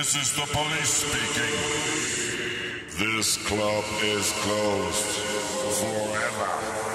This is the police speaking. This club is closed forever.